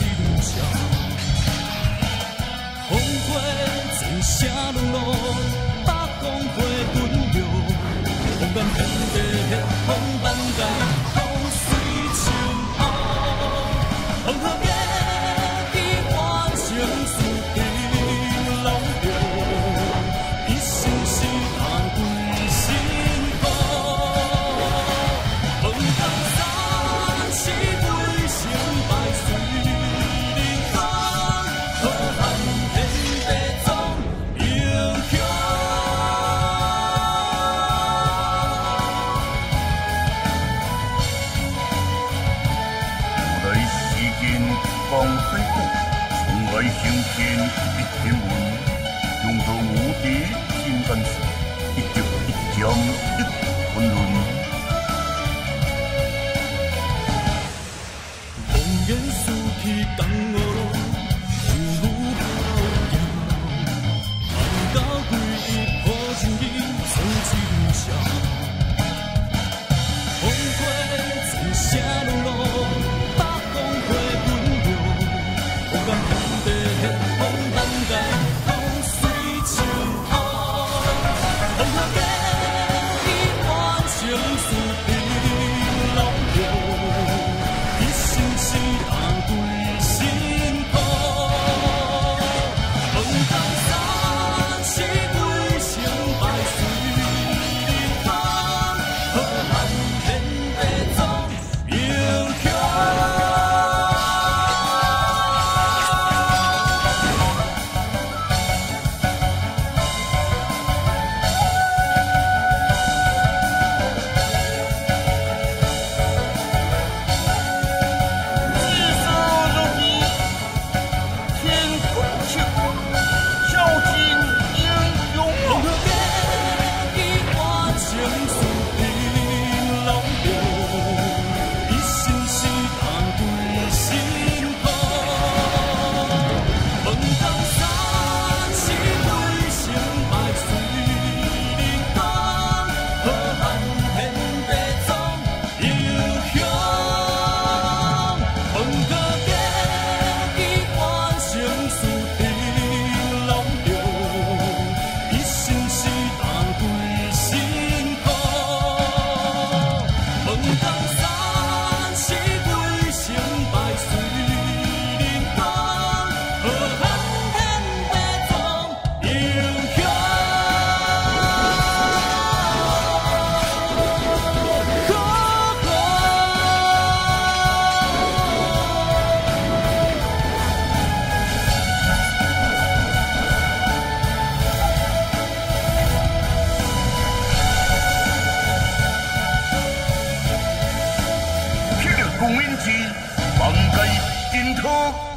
see the show. 김기현이 빛해온 용도 무대 신선수 이쪽 이쪽 이쪽 본론. Who?